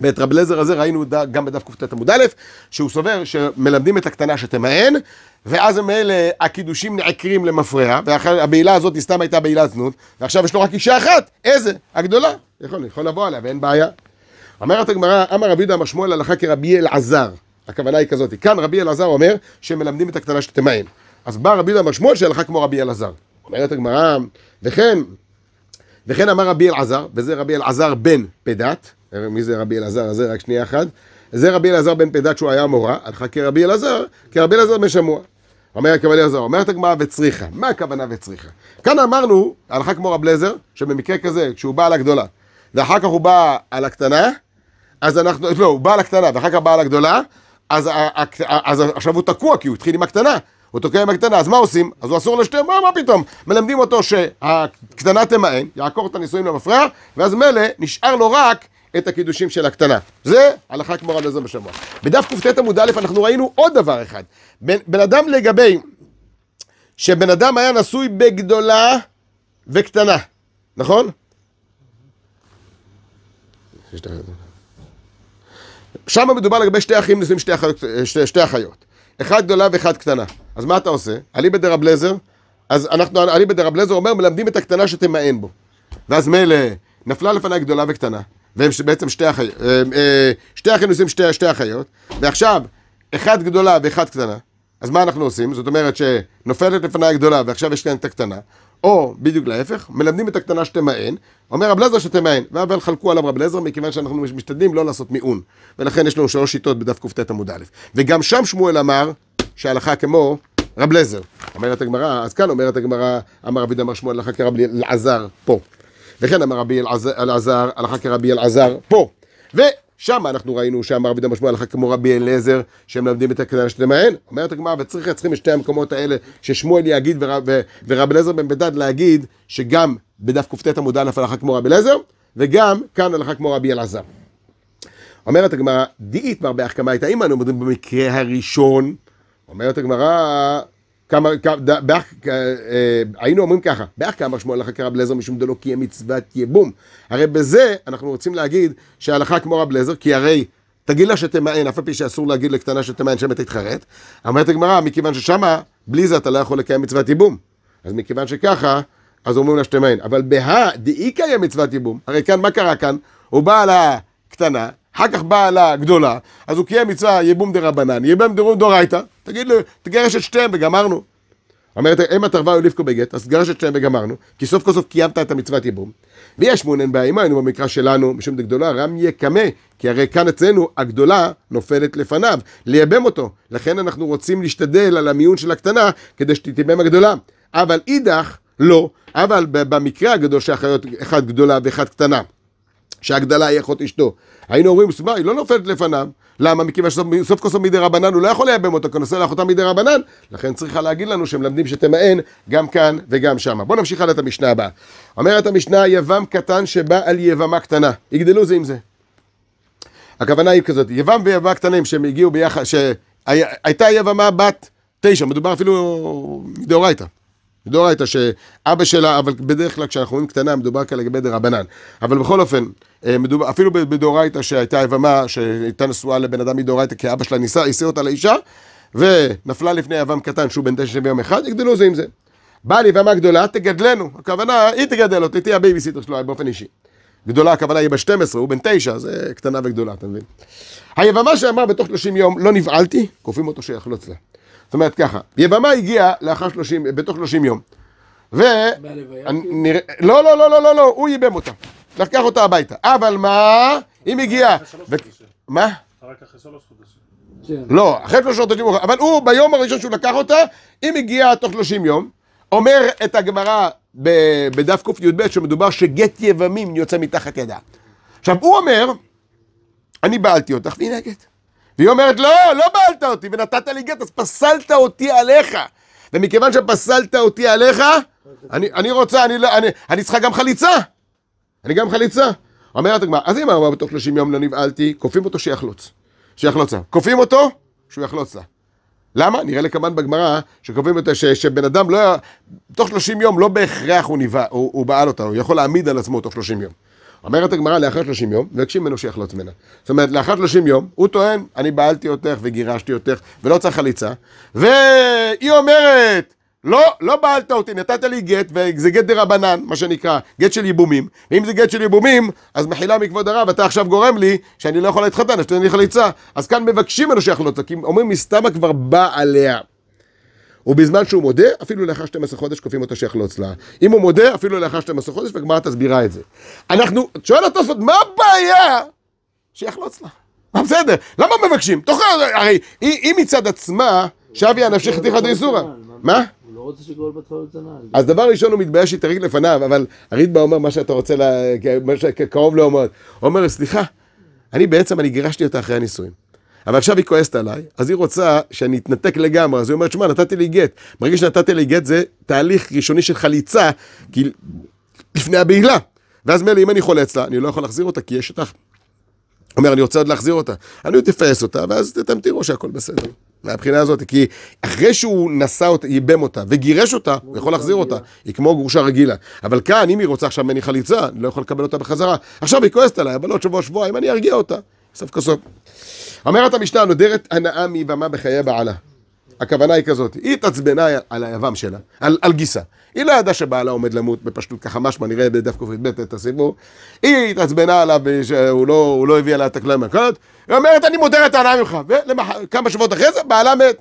ואת רב לזר הזה ראינו גם בדף קט עמוד א', שהוא סובר שמלמדים את הקטנה שתמאן, ואז אלה הקידושים נעקרים למפרע, והבעילה הזאת סתם הייתה בעילת זנות, ועכשיו יש לו רק אישה אחת, איזה? הגדולה. יכול, יכול לבוא עליה ואין בעיה. אומרת הגמרא, אמר רבי יהודה משמואל הלכה כרבי אלעזר. הכוונה היא כזאת, כאן רבי אלעזר אומר שמלמדים את הקטנה שתמאן. אז בא רבי יהודה משמואל שהלכה כמו רבי אלעזר. אומרת הגמרא, וכן, וכן אמר רבי אלעזר, וזה רבי אלעזר בן פדת, מי זה רבי אלעזר הזה? רק שנייה אחת. זה רבי אלעזר בן פדת שהוא היה מורה, הלכה כרבי אלעזר, כרבי אלעזר בן שמוע. אומר רבי אלעזר, אומרת הגמרא וצריכה. מה הכוונה וצריכה? כאן אמרנו, הלכה כמו רב לזר, שבמקרה כזה, כשהוא בא על הגדולה, ואחר כך הוא בא על הקטנה, אז אנחנו, לא, הוא בא על הקטנה ואחר כך בא על הגדולה, אז, אז עכשיו הוא תקוע כי הוא התחיל עם הקטנה. הוא תוקע עם הקטנה, אז מה עושים? אז הוא אסור לשתיהם, מה, מה פתאום? מלמדים אותו שהקטנה תמאן, יעקור את הנישואים למפרע, ואז מילא נשאר לו רק את הקידושים של הקטנה. זה הלכה כמו רב לזר בשבוע. בדף קט עמוד א' אנחנו ראינו עוד דבר אחד. בן, בן אדם לגבי, שבן אדם היה נשוי בגדולה וקטנה, נכון? שם מדובר לגבי שתי אחים נשואים שתי אחיות. שתי, שתי אחיות. אחד גדולה ואחד קטנה. אז מה אתה עושה? אליבא דרבלזר, אז אנחנו, אליבא דרבלזר אומר, מלמדים את הקטנה שתמאן בו. ואז מילא, נפלה לפניי גדולה וקטנה, והם בעצם שתי אחיות, אה, אה, שתי אחים נשואים שתי, שתי אחיות, ועכשיו, אחד גדולה ואחד קטנה, אז מה אנחנו עושים? זאת אומרת שנופלת לפניי הגדולה ועכשיו יש כאן את הקטנה, או בדיוק להפך, מלמדים את הקטנה שתמאן, אומר רב אליעזר שתמאן, אבל חלקו עליו רב אליעזר מכיוון שאנחנו משתדלים לא לעשות מיעון, ולכן יש לנו שלוש שיטות בדף קט עמוד א', וגם שם שמואל אמר שהלכה כמו רב אליעזר, אומרת הגמרא, אז כאן אומרת הגמרא, אמר רבי דמר שמואל הלכה כרבי אלעזר פה, וכן אמר רבי אלעזר הלכה כרבי אלעזר פה, ושם אנחנו ראינו שאמר רבי דמר שמואל הלכה כמו רבי אליעזר, שהם מלמדים את הקטנה שתמאן, אומרת הגמרא, וצריך צריכים את שתי המקומות האלה, ששמואל יגיד ורב, ורב בן בדד להגיד שגם בדף קט עמוד א' הלכה כמו רבי אליעזר, וגם כאן הלכה כמו רבי אלעזר. אומרת הגמרא, דאית מר באח קמאית, האם אנו אומרים במקרה הראשון, אומרת הגמרא, כמה, באח, אה, היינו אומרים ככה, באח כאמר שמואל הלכה כרב אליעזר משום דלא קיים מצוות יבום. הרי בזה אנחנו רוצים להגיד שההלכה כמו רב אליעזר, כי הרי תגיד לה שתמאן, אף על פי שאסור להגיד לקטנה שתמאן שמא תתחרט. אומרת הגמרא, מכיוון ששמה, בלי זה אתה לא יכול לקיים מצוות יבום. אז מכיוון שככה, אז אומרים לה שתמאן. אבל בהא דאי קיים מצוות יבום, הרי כאן, מה קרה כאן? הוא בא על הקטנה, אחר כך באה על הגדולה, אז הוא קיים מצווה יבום דה רבנן, יבום דאורייתא, תגיד לו, תגרש את שתיהם וגמרנו. אומרת, אם התרווה הוא ליפקו בגט, אז תגרש את שתיהם וגמרנו, כי סוף כל סוף קיימת את המצוות יבום. ויש מעונן בעימה, היינו במקרא שלנו, משום דגדולה, רם יקמה, כי הרי כאן אצלנו הגדולה נופלת לפניו, לייבם אותו. לכן אנחנו רוצים להשתדל על המיון של הקטנה, כדי שתתייבם הגדולה. אבל אידך, לא, אבל במקרה הגדול שהחיות, אחת גדולה ואחת קטנה, שהגדלה היא אחות אשתו. היינו אומרים, סבבה, היא לא נופלת לפניו. למה? מכיוון שסוף כל סוף מדי רבנן הוא לא יכול לייבם אותו, כי נושא לאחותה מדי רבנן. לכן צריכה להגיד לנו שמלמדים שתמאן גם כאן וגם שם. בואו נמשיך הלאה את המשנה הבאה. אומרת המשנה, יבם קטן שבא על יבמה קטנה. יגדלו זה עם זה. הכוונה היא כזאת, יבם ויבמה קטנים שהם הגיעו ביחד, שהייתה יבמה בת תשע, מדובר אפילו מדאורייתא. מדאורייתא שאבא שלה, אבל בדרך כלל כשאנחנו רואים קטנה מדובר כאן לגבי דרבנן. אבל בכל אופן, מדובר, אפילו בדאורייתא שהייתה יבמה שהייתה נשואה לבן אדם מדאורייתא כי אבא שלה ניסה, השיא אותה לאישה ונפלה לפני יבם קטן שהוא בן תשע ביום אחד, יגדלו זה עם זה. באה לי יבמה גדולה, תגדלנו. הכוונה, היא תגדל אותו, תהיה הבייביסיטר שלו באופן אישי. גדולה, הכוונה היא בת 12, הוא בן 9, זה קטנה וגדולה, אתה מבין? היבמה שאמר בתוך 30 יום, לא נבעלתי, כופים אותו שיחלוץ לה. זאת אומרת ככה, יבמה הגיעה לאחר 30, בתוך 30 יום. ו... לא, לא, לא, לא, לא, לא, הוא ייבם אותה. לקח אותה הביתה. אבל מה, אם הגיעה... מה? רק אחרי שלוש חודשים. כן. לא, אחרי שלושה חודשים, אבל הוא ביום הראשון שהוא לקח אותה, אם הגיעה תוך 30 יום, אומר את הגמרא בדף קי"ב שמדובר שגט יבמים יוצא מתחת ידה. עכשיו, הוא אומר, אני בעלתי אותך, והנה הגט. והיא אומרת, לא, לא בעלת אותי, ונתת לי גט, אז פסלת אותי עליך. ומכיוון שפסלת אותי עליך, אני, אני רוצה, אני, לא, אני, אני צריכה גם חליצה. אני גם חליצה. אומרת הגמרא, אז אם אמר בתוך 30 יום לא נבהלתי, כופים אותו שיחלוץ. לה. כופים אותו, שהוא יחלוץ לה. למה? נראה כמובן בגמרא, שכופים אותו, ש, שבן אדם לא, תוך 30 יום לא בהכרח הוא, נבע, הוא, הוא בעל אותה, הוא יכול להעמיד על עצמו תוך 30 יום. אומרת הגמרא לאחר 30 יום, מבקשים ממנו שיחלוץ ממנה. זאת אומרת, לאחר 30 יום, הוא טוען, אני בעלתי אותך וגירשתי אותך, ולא צריך חליצה, והיא אומרת, לא, לא בעלת אותי, נתת לי גט, וזה גט דה רבנן, מה שנקרא, גט של ייבומים, ואם זה גט של ייבומים, אז מחילה מכבוד הרב, אתה עכשיו גורם לי שאני לא יכול להתחתן, אז תן לי חליצה. אז כאן מבקשים ממנו שיחלוץ, כי אומרים, מסתמה כבר בא עליה. ובזמן שהוא מודה, אפילו לאחר 12 חודש כופים אותו שיחלוץ לה. אם הוא מודה, אפילו לאחר 12 חודש, והגמרא תסבירה את זה. אנחנו, שואל התוספות, מה הבעיה שיחלוץ לה? מה בסדר? למה מבקשים? תוך... הרי היא, מצד עצמה, שביה נפשי חתיכא דאיסורא. מה? הוא לא רוצה שגול בת חיות זנב. אז דבר ראשון הוא מתבייש שהתרג לפניו, אבל הרידב"א אומר מה שאתה רוצה. מה שקרוב לו מאוד. הוא אומר, סליחה, אני בעצם, אני גירשתי אותה אחרי הנישואים. אבל עכשיו היא כועסת עליי, אז היא רוצה שאני אתנתק לגמרי, אז היא אומרת, שמע, נתתי לי גט. ברגע שנתתי לי גט זה תהליך ראשוני של חליצה, כי לפני הבעילה. ואז מילא, אם אני חולץ לה, אני לא יכול להחזיר אותה, כי יש אותך. אומר, אני רוצה עוד להחזיר אותה. אני עוד תפייס אותה, ואז אתם תראו שהכל בסדר. מהבחינה הזאת, כי אחרי שהוא נשא אותה, ייבם אותה וגירש אותה, הוא יכול להחזיר אותה. היא כמו גרושה רגילה. אבל כאן, אם היא רוצה עכשיו ממני חליצה, אני לא יכול לקבל אותה בחזרה. עכשיו היא כועסת עליי, אבל עוד שבוע, שבועיים, אני ארגיע אותה. סוף כל סוף. אומרת המשנה, נודרת הנאה מיבמה בחיי בעלה. הכוונה היא כזאת, היא התעצבנה על היבם שלה, על, על גיסה. היא לא ידעה שבעלה עומד למות בפשטות, ככה משמע, נראה בדף ק"ב את הסיפור. היא התעצבנה עליו שהוא לא, לא הביא לה את הכלל מהקולות. היא אומרת, אני מודרת הנאה ממך. וכמה שבועות אחרי זה, בעלה מת. היא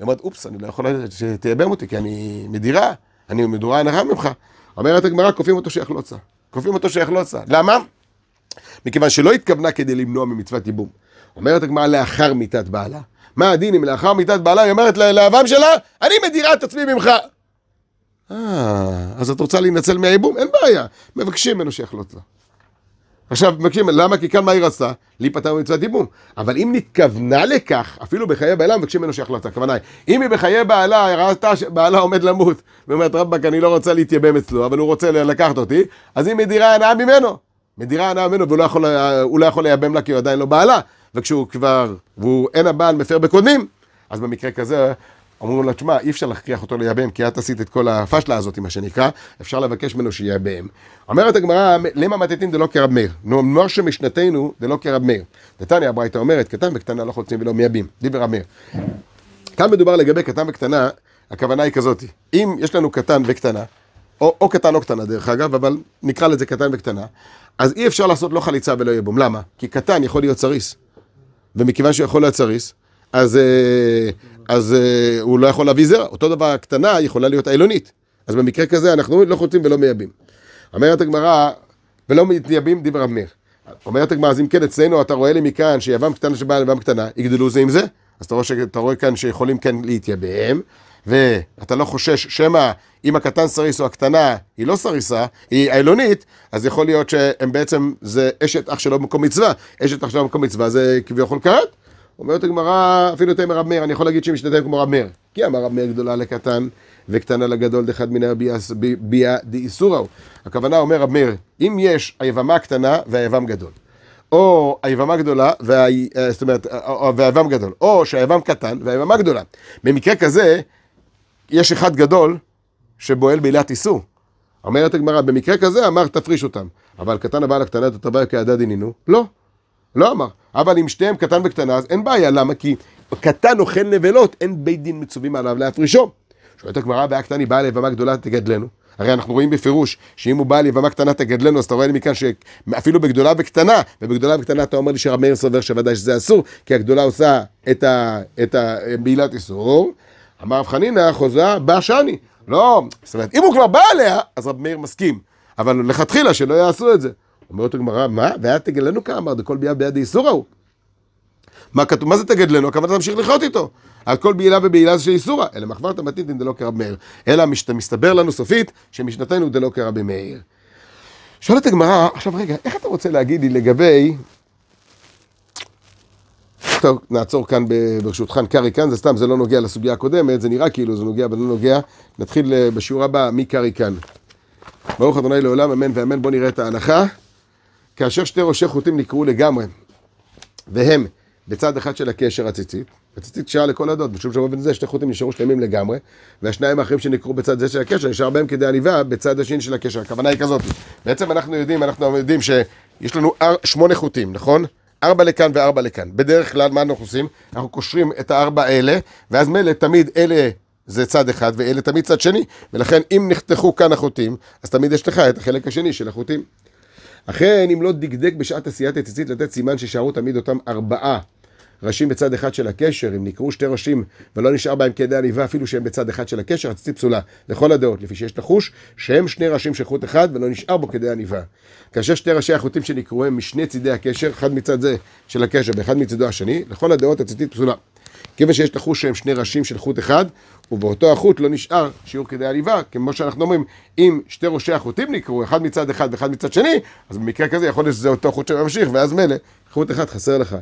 אומרת, אופס, אני לא יכולה שתייבם אותי, כי אני מדירה. אני מדורה הנחה ממך. אומרת הגמרא, כופים אותו שיחלוצה. כופים אותו שיחלוצה. למה? מכיוון שלא התכוונה כדי למנוע ממצוות ייבום. אומרת הגמרא לאחר מיתת בעלה. מה הדין אם לאחר מיתת בעלה היא אומרת לאהבם שלה, אני מדירה את עצמי ממך. אה, אז את רוצה להינצל מהייבום? אין בעיה. מבקשים ממנו שיחלוץ לה. עכשיו, מבקשים, למה? כי כאן מה היא רצתה? להיפטר ממצוות ייבום. אבל אם נתכוונה לכך, אפילו בחיי בעלה, מבקשים ממנו שיחלוץ לה. הכוונה היא, אם היא בחיי בעלה, ראתה שבעלה עומד למות, ואומרת, רבאק, אני לא רוצה להתייבם אצלו, אבל הוא רוצה לקחת אותי, אז היא מדירה הנאה ממנו. מדירה הנאה ממנו, והוא לא יכול, לא יכול לייבם לה כי הוא עדיין לא בעלה. וכשהוא כבר, והוא אין הבעל מפר בקודמים, אז במקרה כזה אומרים לו, תשמע, אי אפשר להכריח אותו לייבם, כי את עשית את כל הפשלה הזאת, מה שנקרא, אפשר לבקש ממנו שייבם. אומרת הגמרא, למה מתתין דלא כרב מאיר? נאמר שמשנתנו דלא כרב מאיר. נתניה הברייתא אומרת, קטן וקטנה לא חוצים ולא מייבים, דיבר רב מאיר. כאן מדובר לגבי קטן וקטנה, הכוונה היא כזאת, אם יש לנו קטן וקטנה, או, או קטן או קטנה דרך אגב, אבל נקרא לזה קטן וקטנה, אז אי אפשר לעשות לא חליצה ולא יבום. למה? כי קטן יכול להיות סריס. ומכיוון שהוא יכול להיות סריס, אז, אה, אז אה, הוא לא יכול להביא זרע. אותו דבר, הקטנה יכולה להיות עילונית. אז במקרה כזה אנחנו לא חוצים ולא מייבים. אומרת הגמרא, ולא מייבים דיבר רב מאיר. אומרת הגמרא, אז אם כן אצלנו אתה רואה לי מכאן שיבם קטנה שבאה ליבם קטנה, יגדלו זה עם זה? אז אתה רואה, שאתה רואה כאן שיכולים כן להתייבם, ואתה לא חושש שמא אם הקטן סריס או הקטנה היא לא סריסה, היא עילונית, אז יכול להיות שהם בעצם, זה אשת אח שלו במקום מצווה. אשת אח שלו במקום מצווה זה כביכול כרת. אומרת הגמרא, אפילו יותר מרב מאיר, אני יכול להגיד שהיא משתתפת כמו רב מאיר. כי אמר רב מאיר גדולה לקטן וקטנה לגדול דחד מן הביאה דאיסורא הוא. הכוונה אומר רב מאיר, אם יש היבמה קטנה והיבם גדול, או היבמה גדולה, וה... זאת אומרת, והיבם גדול, או שהיבם קטן והיבמה גדולה. במקרה כזה, יש אחד גדול שבועל בעילת איסור. אומרת הגמרא, במקרה כזה אמר תפריש אותם. אבל קטן הבעל הקטנה תתבע כעדה דינינו? לא. לא אמר. אבל אם שתיהם קטן וקטנה, אז אין בעיה. למה? כי קטן אוכל נבלות, אין בית דין מצווים עליו להפרישו. שואלת הגמרא, בעיה קטן היא באה ליבמה גדולה תגדלנו. הרי אנחנו רואים בפירוש שאם הוא בא ליבמה קטנה תגדלנו, אז אתה רואה לי מכאן שאפילו בגדולה וקטנה, ובגדולה וקטנה אתה אומר לי שרב מאיר סובר שוודאי שזה אסור, כי הגדולה עושה את הבעילת איסור. אמר רב חנינא, חוזה בא שני. לא, זאת אומרת, אם הוא כבר בא עליה, אז רב מאיר מסכים. אבל לכתחילה שלא יעשו את זה. אומרת הגמרא, מה? והיה תגדלנו כאמר, דכל ביאה ביד איסורא הוא. מה כתוב? מה זה תגדלנו? הכוונה תמשיך לחיות איתו. על כל בעילה ובעילה זה של איסורא. אלא מחברת מתיתין דלא כרב מאיר. אלא מסתבר לנו סופית שמשנתנו דלא כרבי מאיר. שואלת הגמרא, עכשיו רגע, איך אתה רוצה להגיד לי לגבי... טוב, נעצור כאן ברשותך, קארי כאן, זה סתם, זה לא נוגע לסוגיה הקודמת, זה נראה כאילו זה נוגע, אבל לא נוגע. נתחיל אה, בשיעור הבא, מי קארי כאן. ברוך ה' לעולם, אמן ואמן, בואו נראה את ההנחה. כאשר שתי ראשי חוטים נקראו לגמרי, והם בצד אחד של הקשר הציצית, הציצית קשרה לכל הדוד, משום שבאופן זה שתי חוטים נשארו שלמים לגמרי, והשניים האחרים שנקראו בצד זה של הקשר, נשאר בהם כדי עניבה בצד השני של הקשר. הכוונה היא כזאת, בעצם אנחנו יודעים, אנחנו יודעים שיש לנו שמונה חוטים, נכון? ארבע לכאן וארבע לכאן. בדרך כלל, מה אנחנו עושים? אנחנו קושרים את הארבע האלה, ואז מילא תמיד אלה זה צד אחד ואלה תמיד צד שני, ולכן אם נחתכו כאן החוטים, אז תמיד יש לך את החלק השני של החוטים. אכן, אם לא דקדק בשעת עשיית הציצית לתת סימן שישארו תמיד אותם ארבעה ראשים בצד אחד של הקשר, אם נקראו שתי ראשים ולא נשאר בהם כדי עניבה אפילו שהם בצד אחד של הקשר, הציצית פסולה לכל הדעות, לפי שיש לחוש שהם שני ראשים של חוט אחד ולא נשאר בו כדי עניבה. כאשר שתי ראשי החוטים שנקראו הם משני צידי הקשר, אחד מצד זה של הקשר ואחד מצדו השני, לכל הדעות הציצית פסולה. כיוון שיש לחוש שהם שני ראשים של חוט אחד, ובאותו החוט לא נשאר שיעור כדי עליבה, כמו שאנחנו אומרים, אם שתי ראשי החוטים נקראו, אחד מצד אחד ואחד מצד שני, אז במקרה כזה יכול להיות שזה אותו חוט שממשיך, ואז מילא, חוט אחד חסר לך.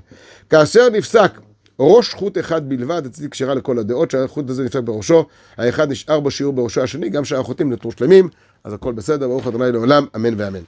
כאשר נפסק ראש חוט אחד בלבד, אצלי כשרה לכל הדעות, שהחוט הזה נפסק בראשו, האחד נשאר בשיעור בראשו השני, גם שאר החוטים נותרו שלמים, אז הכל בסדר, ברוך ה' לעולם, אמן ואמן.